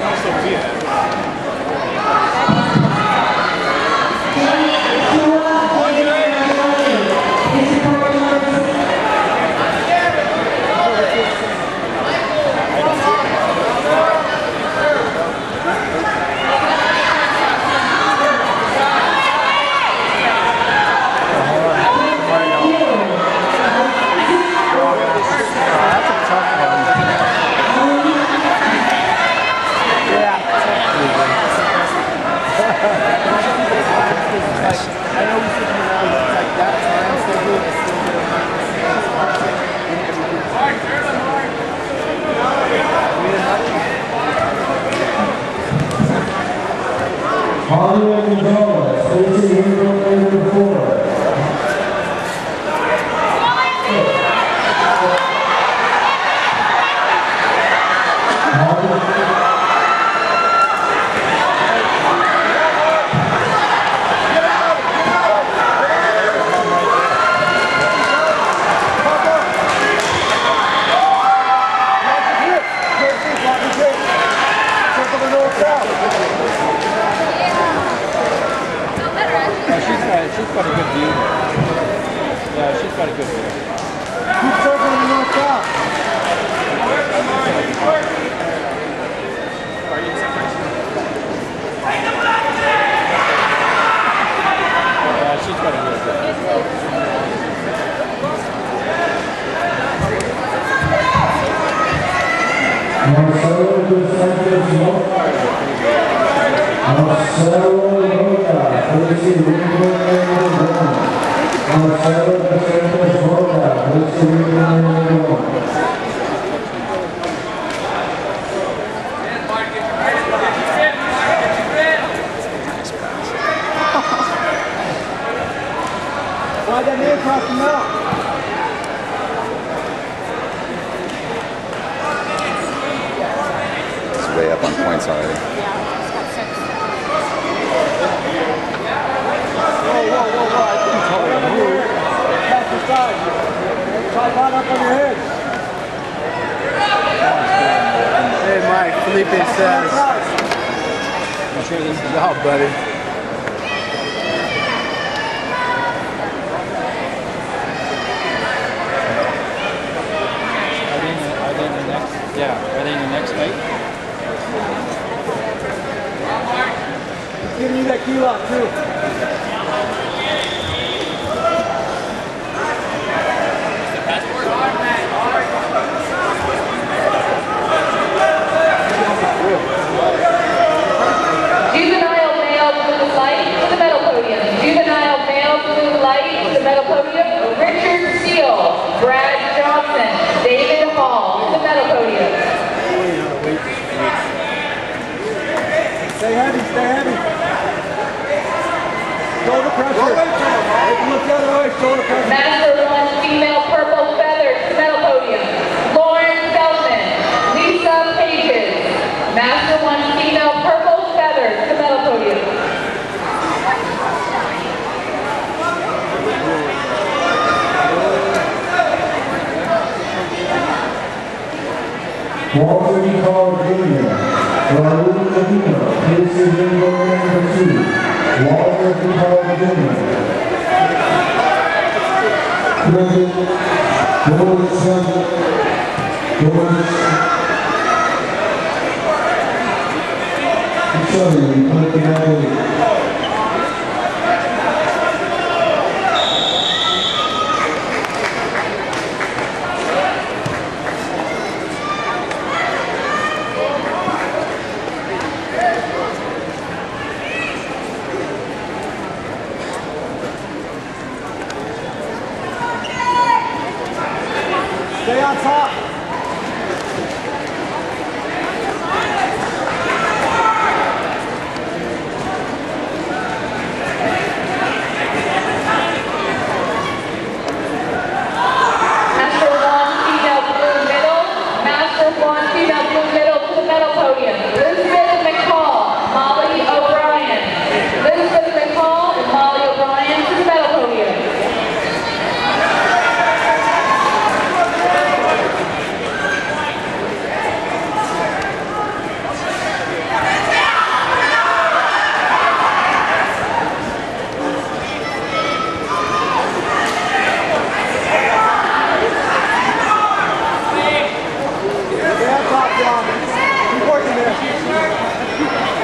Não, Sofia. Yeah, she's got a good view. Keep circling the north south. Yeah, she's got a good view. Marcelo dos Why that man cross the mouth? It's way up on points already. Whoa, whoa, whoa, whoa. I didn't tell her to move. Pass the side. Tripod up on your head. Hey, Mike, Felipe says, I'm sure this is "Oh, buddy." Are they in the, are they in the next? Yeah, are they in the next fight? Giving you that key lock too. Juvenile Master one female purple feather to the medal podium. Lauren Feldman, Lisa Pages. Master one female purple feather to the medal podium. Walter E. Hall Jr., Raul facing in row number. Walter E. Hall Jr. Kredit, Robinson, Thomas. Sorry, not the job, John. Keep working there.